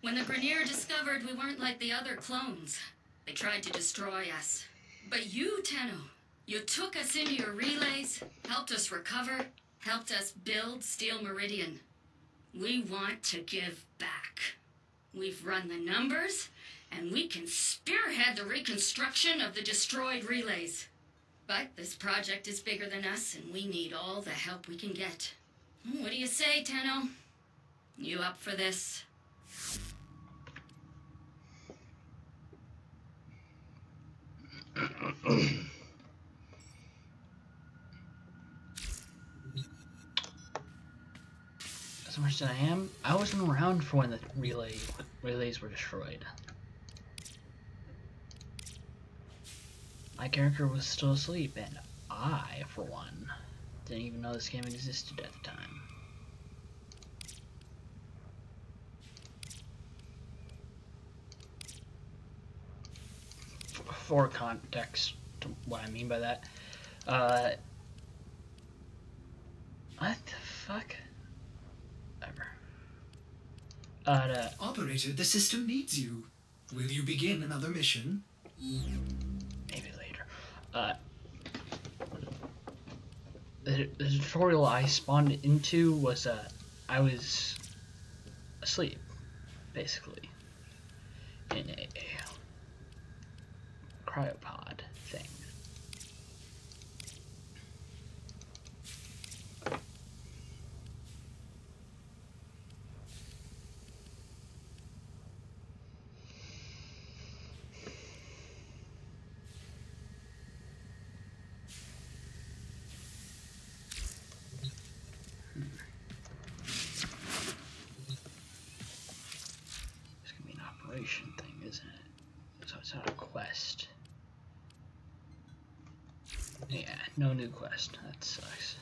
When the Grineer discovered we weren't like the other clones, they tried to destroy us. But you, Tenno, you took us into your relays, helped us recover, helped us build Steel Meridian. We want to give back. We've run the numbers, and we can spearhead the reconstruction of the destroyed relays. But this project is bigger than us, and we need all the help we can get. Hmm, what do you say, Tenno? You up for this? As much as I am, I wasn't around for when the relay relays were destroyed. My character was still asleep, and I, for one, didn't even know this game existed at the time. For context, what I mean by that, uh, what the fuck? Ever. Uh, Operator, the system needs you. Will you begin another mission? maybe later. Uh, the, the tutorial I spawned into was uh, I was asleep, basically, in a, cryopod thing. Thing, isn't it? So it's not a quest. Yeah, no new quest. That sucks.